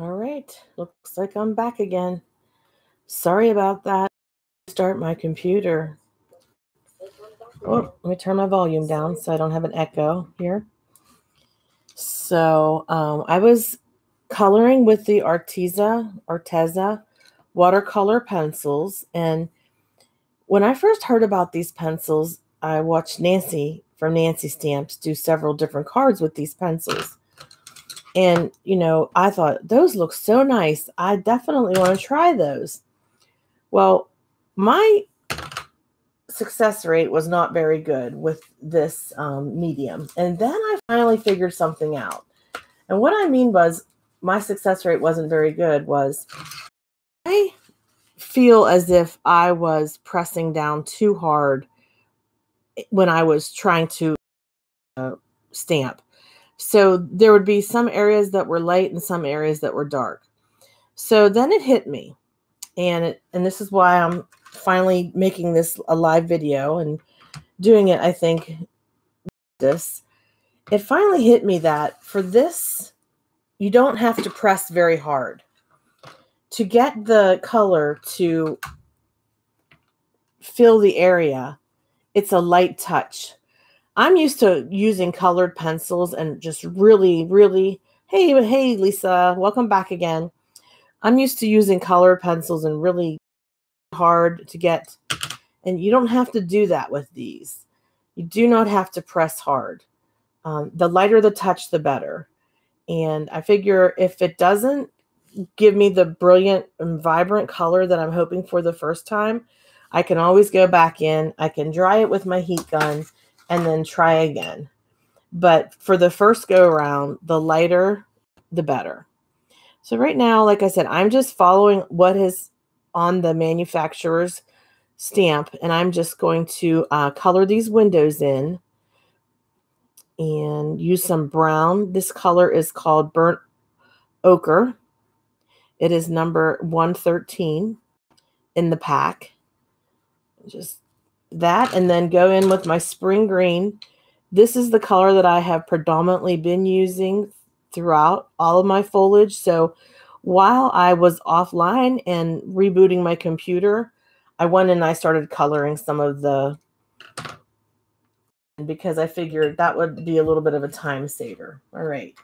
All right, looks like I'm back again. Sorry about that. Start my computer. Oh, let me turn my volume down so I don't have an echo here. So um, I was coloring with the Arteza, Arteza watercolor pencils. And when I first heard about these pencils, I watched Nancy from Nancy Stamps do several different cards with these pencils. And, you know, I thought those look so nice. I definitely want to try those. Well, my success rate was not very good with this um, medium. And then I finally figured something out. And what I mean was my success rate wasn't very good was I feel as if I was pressing down too hard when I was trying to uh, stamp. So there would be some areas that were light and some areas that were dark. So then it hit me. And it, and this is why I'm finally making this a live video and doing it I think this it finally hit me that for this you don't have to press very hard to get the color to fill the area it's a light touch I'm used to using colored pencils and just really, really, hey, hey, Lisa, welcome back again. I'm used to using colored pencils and really hard to get. And you don't have to do that with these. You do not have to press hard. Um, the lighter the touch, the better. And I figure if it doesn't give me the brilliant and vibrant color that I'm hoping for the first time, I can always go back in. I can dry it with my heat gun and then try again. But for the first go around, the lighter, the better. So right now, like I said, I'm just following what is on the manufacturer's stamp, and I'm just going to uh, color these windows in and use some brown. This color is called burnt ochre. It is number 113 in the pack. Just that and then go in with my spring green. This is the color that I have predominantly been using throughout all of my foliage. So while I was offline and rebooting my computer, I went and I started coloring some of the because I figured that would be a little bit of a time saver. All right.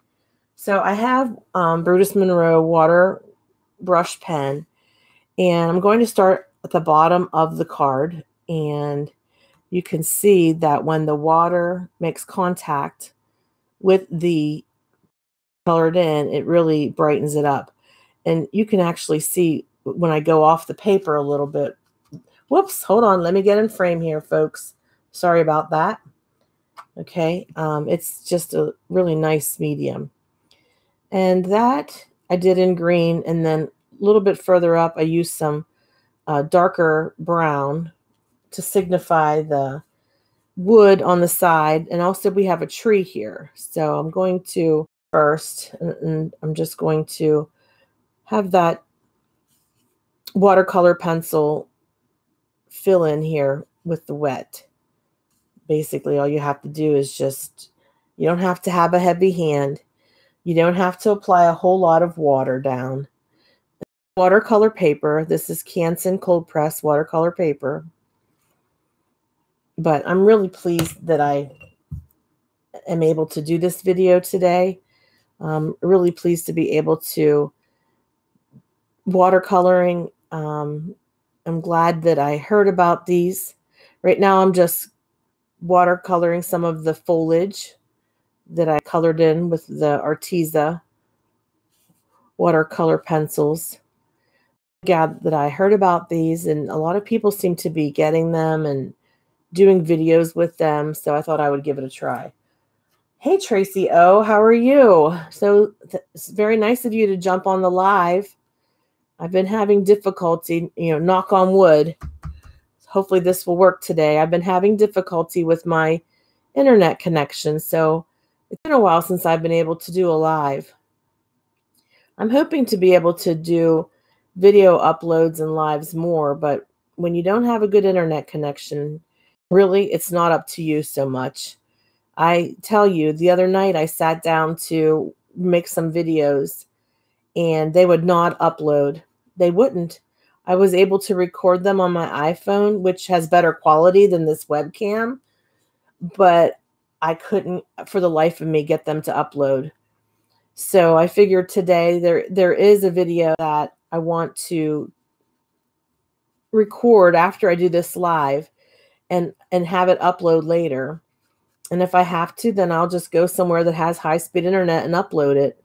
So I have um, Brutus Monroe water brush pen and I'm going to start at the bottom of the card and you can see that when the water makes contact with the colored in, it really brightens it up. And you can actually see when I go off the paper a little bit. Whoops, hold on. Let me get in frame here, folks. Sorry about that. Okay, um, it's just a really nice medium. And that I did in green. And then a little bit further up, I used some uh, darker brown to signify the wood on the side. And also we have a tree here. So I'm going to first, and, and I'm just going to have that watercolor pencil fill in here with the wet. Basically, all you have to do is just, you don't have to have a heavy hand. You don't have to apply a whole lot of water down. Watercolor paper. This is Canson cold press watercolor paper but I'm really pleased that I am able to do this video today. Um, really pleased to be able to watercoloring. Um, I'm glad that I heard about these. Right now I'm just watercoloring some of the foliage that I colored in with the Arteza watercolor pencils. Glad that I heard about these and a lot of people seem to be getting them and doing videos with them. So I thought I would give it a try. Hey, Tracy O, how are you? So it's very nice of you to jump on the live. I've been having difficulty, you know, knock on wood. Hopefully this will work today. I've been having difficulty with my internet connection. So it's been a while since I've been able to do a live. I'm hoping to be able to do video uploads and lives more, but when you don't have a good internet connection, really it's not up to you so much. I tell you, the other night I sat down to make some videos and they would not upload. They wouldn't. I was able to record them on my iPhone, which has better quality than this webcam, but I couldn't for the life of me get them to upload. So I figured today there there is a video that I want to record after I do this live and and have it upload later. And if I have to, then I'll just go somewhere that has high speed internet and upload it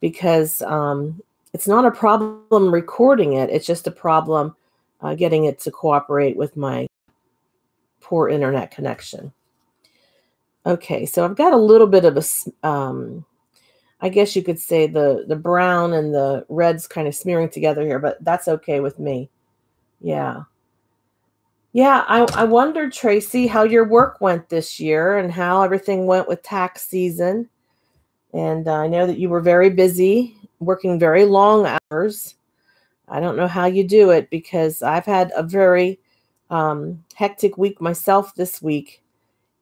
because um, it's not a problem recording it. It's just a problem uh, getting it to cooperate with my poor internet connection. Okay, so I've got a little bit of a, um, I guess you could say the the brown and the reds kind of smearing together here, but that's okay with me. Yeah. Yeah, I, I wondered, Tracy, how your work went this year and how everything went with tax season. And uh, I know that you were very busy, working very long hours. I don't know how you do it because I've had a very um, hectic week myself this week.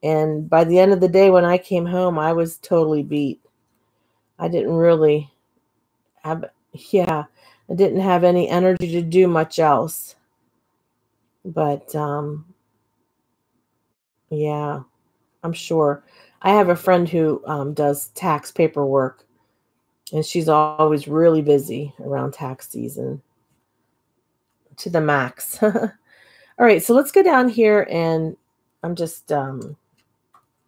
And by the end of the day, when I came home, I was totally beat. I didn't really have, yeah, I didn't have any energy to do much else. But um, yeah, I'm sure. I have a friend who um, does tax paperwork, and she's always really busy around tax season to the max. All right, so let's go down here, and I'm just um,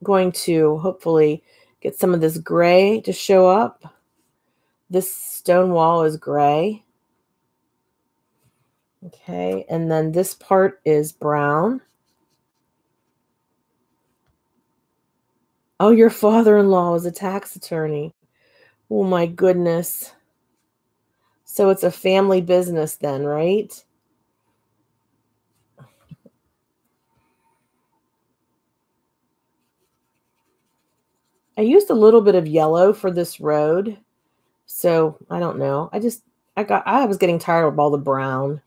going to hopefully get some of this gray to show up. This stone wall is gray. Okay, and then this part is brown. Oh, your father in law is a tax attorney. Oh, my goodness. So it's a family business then, right? I used a little bit of yellow for this road. So I don't know. I just, I got, I was getting tired of all the brown.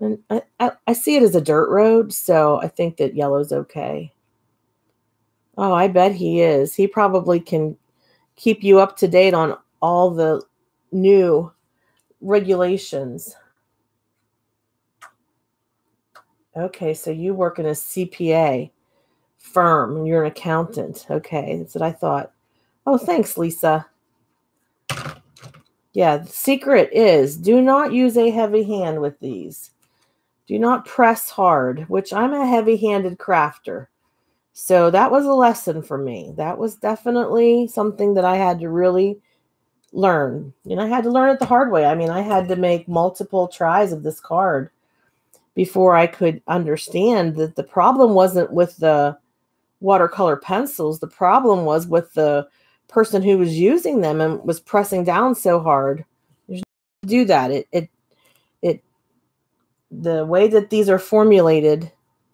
And I, I, I see it as a dirt road, so I think that yellow's okay. Oh, I bet he is. He probably can keep you up to date on all the new regulations. Okay, so you work in a CPA firm and you're an accountant. Okay, that's what I thought. Oh, thanks, Lisa. Yeah, the secret is do not use a heavy hand with these. Do not press hard, which I'm a heavy handed crafter. So that was a lesson for me. That was definitely something that I had to really learn. And I had to learn it the hard way. I mean, I had to make multiple tries of this card before I could understand that the problem wasn't with the watercolor pencils. The problem was with the person who was using them and was pressing down so hard. do that. It it the way that these are formulated,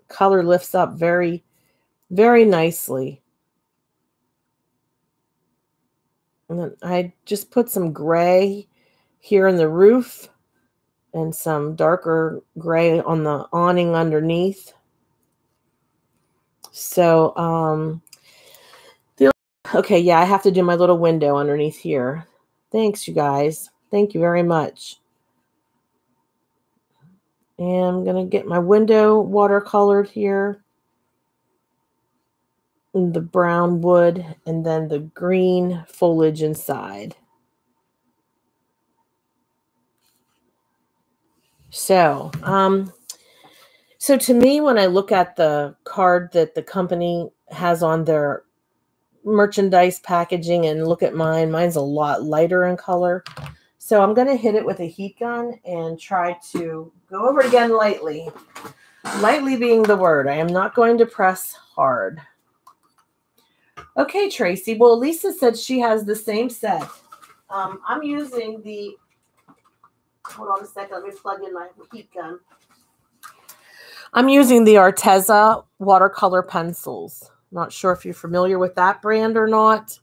color lifts up very, very nicely. And then I just put some gray here in the roof and some darker gray on the awning underneath. So, um, the, okay, yeah, I have to do my little window underneath here. Thanks, you guys. Thank you very much. And I'm going to get my window watercolored here. The brown wood and then the green foliage inside. So, um, so to me, when I look at the card that the company has on their merchandise packaging and look at mine, mine's a lot lighter in color. So I'm going to hit it with a heat gun and try to go over it again lightly. Lightly being the word. I am not going to press hard. Okay, Tracy. Well, Lisa said she has the same set. Um, I'm using the, hold on a second. Let me plug in my heat gun. I'm using the Arteza watercolor pencils. Not sure if you're familiar with that brand or not.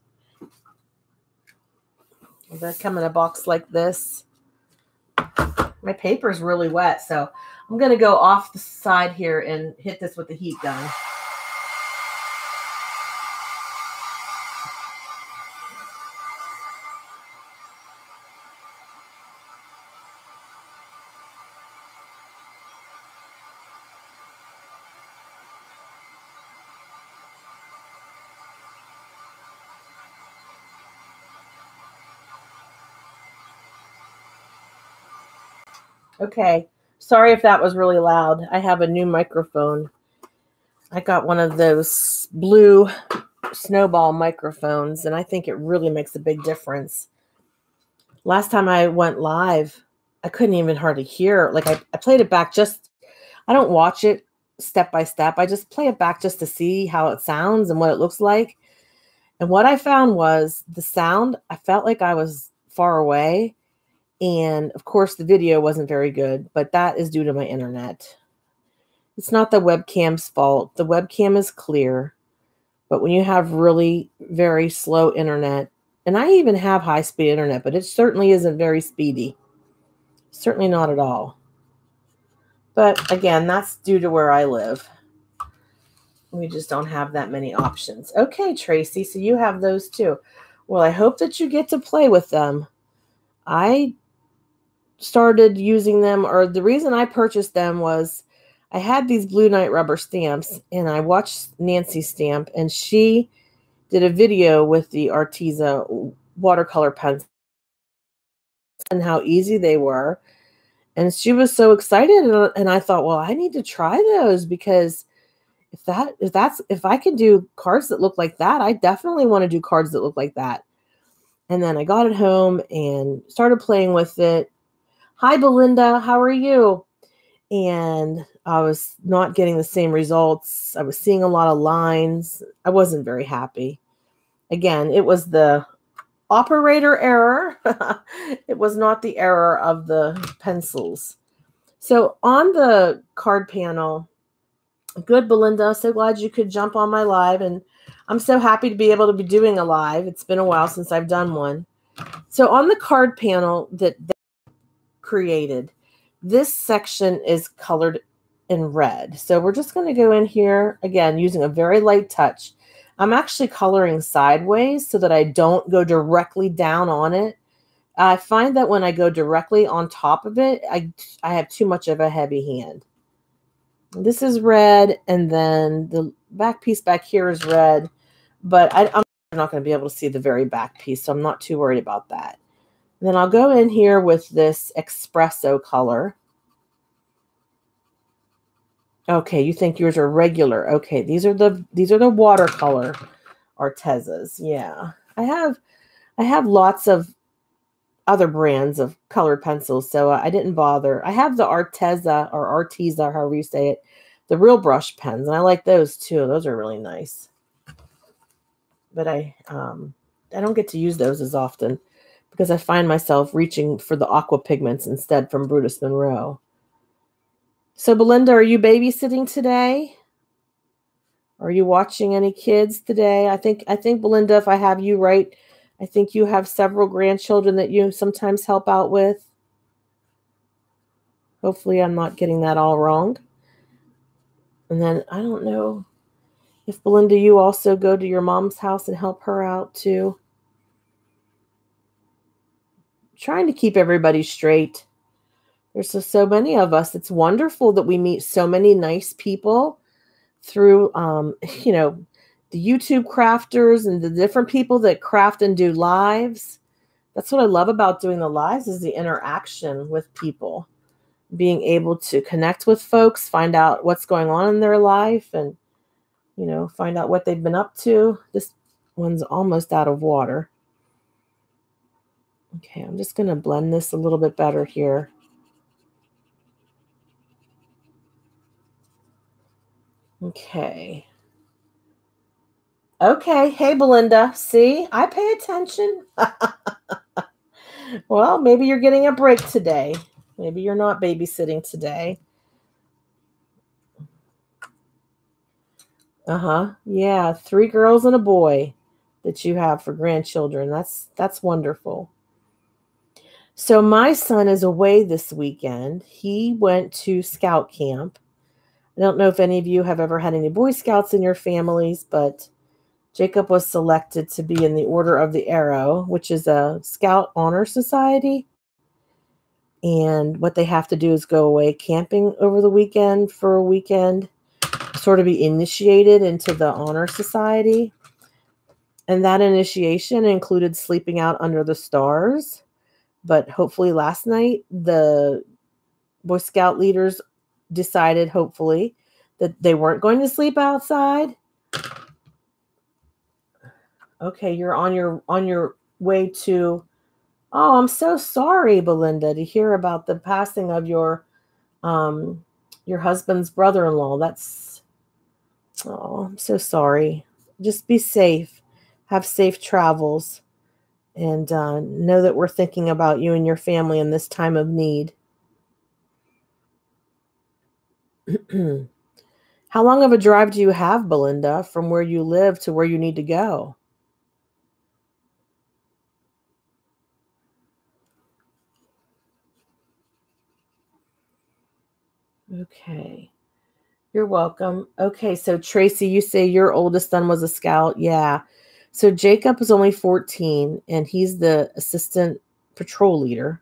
They come in a box like this. My paper is really wet, so I'm going to go off the side here and hit this with the heat gun. Okay. Sorry if that was really loud. I have a new microphone. I got one of those blue snowball microphones, and I think it really makes a big difference. Last time I went live, I couldn't even hardly hear. Like I, I played it back just, I don't watch it step by step. I just play it back just to see how it sounds and what it looks like. And what I found was the sound, I felt like I was far away. And of course, the video wasn't very good, but that is due to my internet. It's not the webcam's fault. The webcam is clear. But when you have really very slow internet, and I even have high speed internet, but it certainly isn't very speedy. Certainly not at all. But again, that's due to where I live. We just don't have that many options. Okay, Tracy, so you have those too. Well, I hope that you get to play with them. I started using them, or the reason I purchased them was I had these Blue Knight rubber stamps, and I watched Nancy stamp, and she did a video with the Arteza watercolor pens and how easy they were. And she was so excited, and I thought, well, I need to try those because if that if that's if I can do cards that look like that, I definitely want to do cards that look like that. And then I got it home and started playing with it. Hi, Belinda, how are you? And I was not getting the same results. I was seeing a lot of lines. I wasn't very happy. Again, it was the operator error. it was not the error of the pencils. So on the card panel, good Belinda, so glad you could jump on my live and I'm so happy to be able to be doing a live. It's been a while since I've done one. So on the card panel that created, this section is colored in red. So we're just going to go in here again using a very light touch I'm actually coloring sideways so that I don't go directly down on it. I find that when I go directly on top of it, I, I have too much of a heavy hand. This is red, and then the back piece back here is red, but I, I'm not going to be able to see the very back piece, so I'm not too worried about that. Then I'll go in here with this espresso color. Okay, you think yours are regular. Okay, these are the these are the watercolor Artezas. Yeah. I have I have lots of other brands of colored pencils, so I didn't bother. I have the Arteza or Arteza, however you say it, the real brush pens, and I like those too. Those are really nice. But I um I don't get to use those as often because I find myself reaching for the aqua pigments instead from Brutus Monroe. So, Belinda, are you babysitting today? Are you watching any kids today? I think I think Belinda, if I have you right, I think you have several grandchildren that you sometimes help out with. Hopefully, I'm not getting that all wrong. And then I don't know if Belinda, you also go to your mom's house and help her out too. Trying to keep everybody straight. There's so, so many of us. It's wonderful that we meet so many nice people through, um, you know, the YouTube crafters and the different people that craft and do lives. That's what I love about doing the lives is the interaction with people, being able to connect with folks, find out what's going on in their life, and you know, find out what they've been up to. This one's almost out of water. Okay, I'm just going to blend this a little bit better here. Okay. Okay. Hey, Belinda. See, I pay attention. well, maybe you're getting a break today. Maybe you're not babysitting today. Uh-huh. Yeah, three girls and a boy that you have for grandchildren. That's that's wonderful. So my son is away this weekend. He went to scout camp I don't know if any of you have ever had any Boy Scouts in your families, but Jacob was selected to be in the Order of the Arrow, which is a Scout Honor Society. And what they have to do is go away camping over the weekend for a weekend, sort of be initiated into the Honor Society. And that initiation included sleeping out under the stars. But hopefully, last night, the Boy Scout leaders decided, hopefully, that they weren't going to sleep outside. Okay, you're on your on your way to Oh, I'm so sorry, Belinda, to hear about the passing of your um your husband's brother-in-law. That's oh, I'm so sorry. Just be safe. Have safe travels. And uh, know that we're thinking about you and your family in this time of need. How long of a drive do you have, Belinda, from where you live to where you need to go? Okay. You're welcome. Okay, so Tracy, you say your oldest son was a scout. Yeah. So Jacob is only 14 and he's the assistant patrol leader.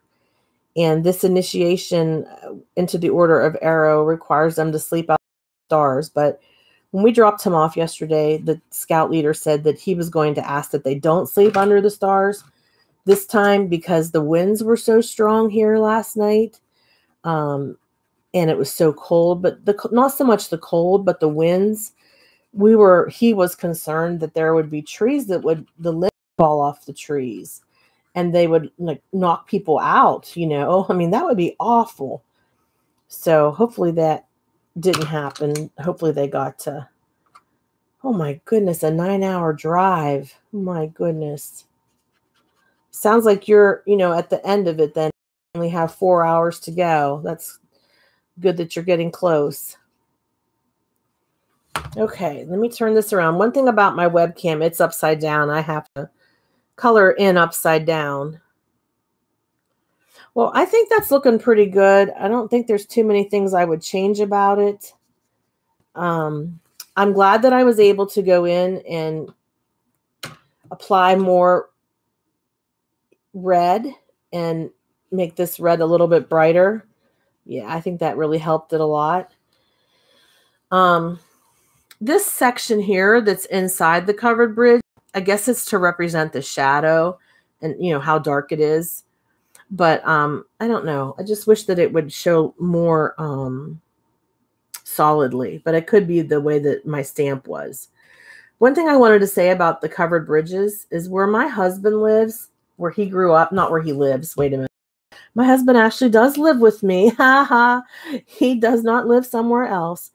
And this initiation uh, into the Order of Arrow requires them to sleep out stars. But when we dropped him off yesterday, the scout leader said that he was going to ask that they don't sleep under the stars this time because the winds were so strong here last night. Um, and it was so cold, but the not so much the cold, but the winds. We were he was concerned that there would be trees that would the limbs fall off the trees and they would like knock people out, you know. I mean, that would be awful. So hopefully that didn't happen. Hopefully they got to Oh my goodness, a 9-hour drive. Oh my goodness. Sounds like you're, you know, at the end of it then only have 4 hours to go. That's good that you're getting close. Okay, let me turn this around. One thing about my webcam, it's upside down. I have to color in upside down. Well, I think that's looking pretty good. I don't think there's too many things I would change about it. Um, I'm glad that I was able to go in and apply more red and make this red a little bit brighter yeah, I think that really helped it a lot. Um, this section here that's inside the covered bridge, I guess it's to represent the shadow and you know how dark it is. But um, I don't know. I just wish that it would show more um, solidly, but it could be the way that my stamp was. One thing I wanted to say about the covered bridges is where my husband lives, where he grew up, not where he lives. Wait a minute my husband actually does live with me. Ha ha. He does not live somewhere else,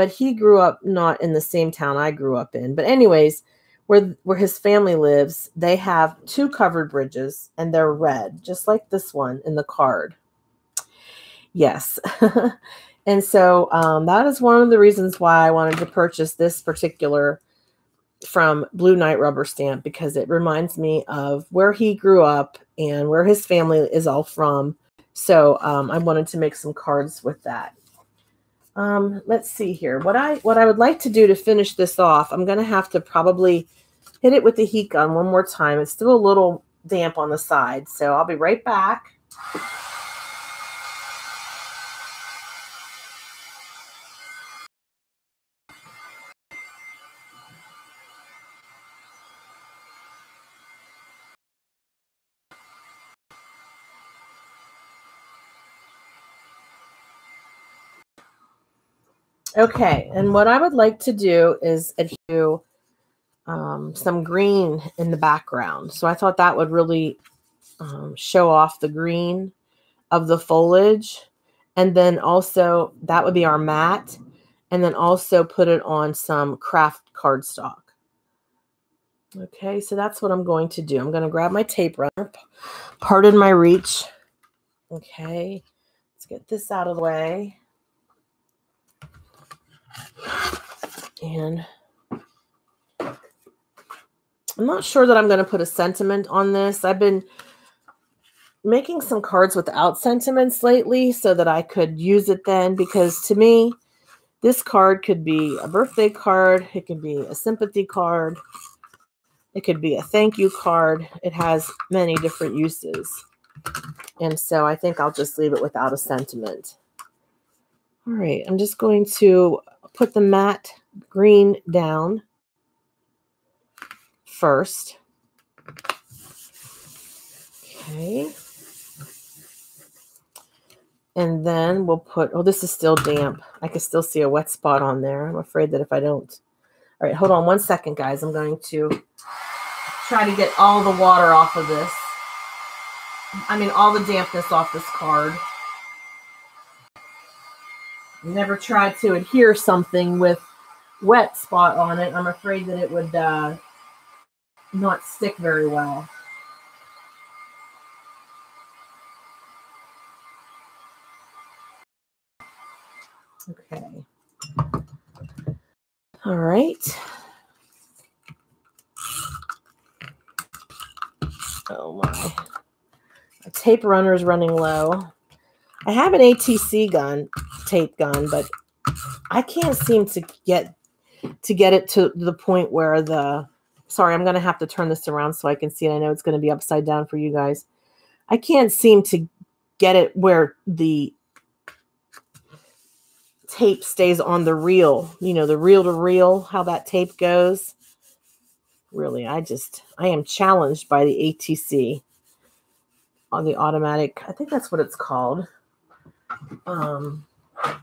but he grew up not in the same town I grew up in. But anyways, where where his family lives, they have two covered bridges and they're red, just like this one in the card. Yes. and so um, that is one of the reasons why I wanted to purchase this particular from Blue Knight Rubber Stamp because it reminds me of where he grew up and where his family is all from. So um, I wanted to make some cards with that. Um, let's see here. What I what I would like to do to finish this off, I'm going to have to probably hit it with the heat gun one more time. It's still a little damp on the side, so I'll be right back. Okay, and what I would like to do is adhere um, some green in the background. So I thought that would really um, show off the green of the foliage. And then also that would be our mat. And then also put it on some craft cardstock. Okay, so that's what I'm going to do. I'm going to grab my tape runner. Pardon my reach. Okay, let's get this out of the way. And I'm not sure that I'm going to put a sentiment on this. I've been making some cards without sentiments lately so that I could use it then because to me, this card could be a birthday card, it could be a sympathy card, it could be a thank you card. It has many different uses. And so I think I'll just leave it without a sentiment. All right, I'm just going to put the matte green down first. Okay. And then we'll put, oh, this is still damp. I can still see a wet spot on there. I'm afraid that if I don't. All right, hold on one second, guys. I'm going to try to get all the water off of this. I mean, all the dampness off this card. Never tried to adhere something with wet spot on it. I'm afraid that it would uh, not stick very well. Okay. All right. Oh my. My tape runner is running low. I have an ATG gun, tape gun, but I can't seem to get to get it to the point where the sorry, I'm going to have to turn this around so I can see it. I know it's going to be upside down for you guys. I can't seem to get it where the tape stays on the reel, you know, the reel to reel, how that tape goes. Really, I just, I am challenged by the ATG on the automatic. I think that's what it's called. Um,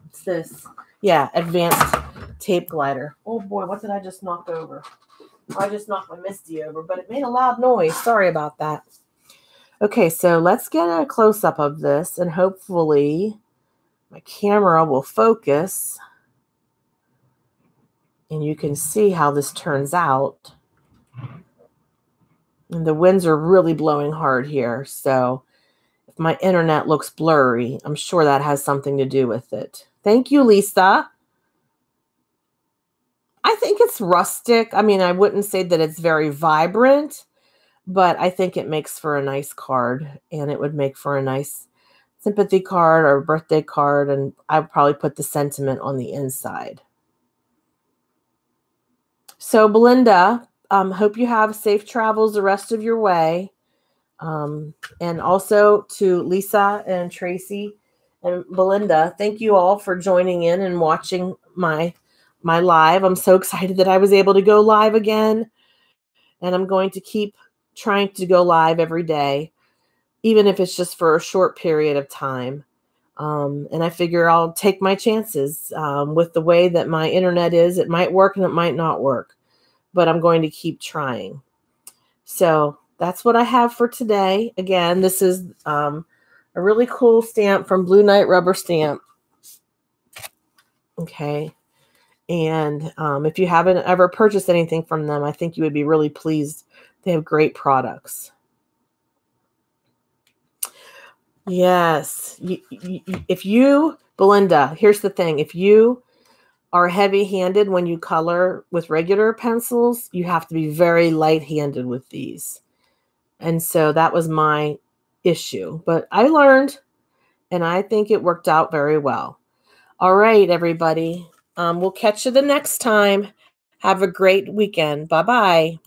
it's this, yeah, advanced tape glider. Oh boy, what did I just knock over? I just knocked my MISTI over, but it made a loud noise. Sorry about that. Okay, so let's get a close up of this and hopefully my camera will focus and you can see how this turns out. And the winds are really blowing hard here. So my internet looks blurry, I'm sure that has something to do with it. Thank you, Lisa. I think it's rustic. I mean, I wouldn't say that it's very vibrant, but I think it makes for a nice card and it would make for a nice sympathy card or birthday card. And I would probably put the sentiment on the inside. So, Belinda, um, hope you have safe travels the rest of your way. Um, and also to Lisa and Tracy and Belinda, thank you all for joining in and watching my my live. I'm so excited that I was able to go live again. And I'm going to keep trying to go live every day, even if it's just for a short period of time. Um, and I figure I'll take my chances um, with the way that my internet is. It might work and it might not work, but I'm going to keep trying. So that's what I have for today. Again, this is um, a really cool stamp from Blue Knight Rubber Stamp. Okay. And um, if you haven't ever purchased anything from them, I think you would be really pleased. They have great products. Yes. If you, Belinda, here's the thing if you are heavy handed when you color with regular pencils, you have to be very light handed with these. And so that was my issue. But I learned and I think it worked out very well. All right, everybody. Um, we'll catch you the next time. Have a great weekend. Bye bye.